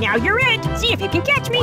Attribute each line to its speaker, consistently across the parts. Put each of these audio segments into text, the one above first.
Speaker 1: Now you're it. See if you can catch me.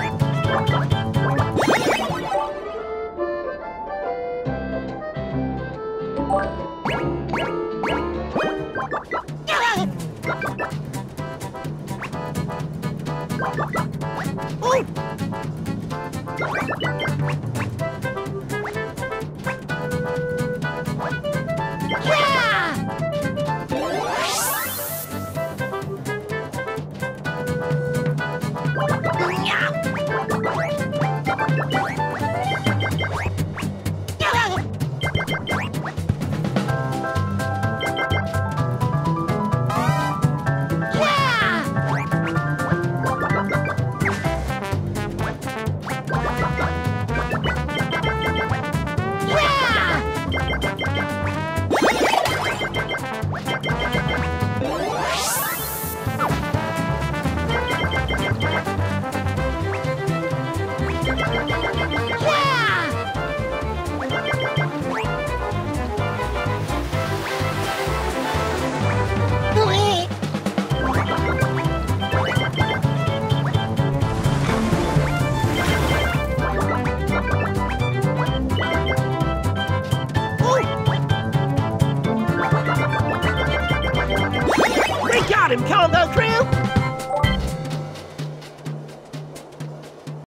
Speaker 2: Got him, Combo Crew!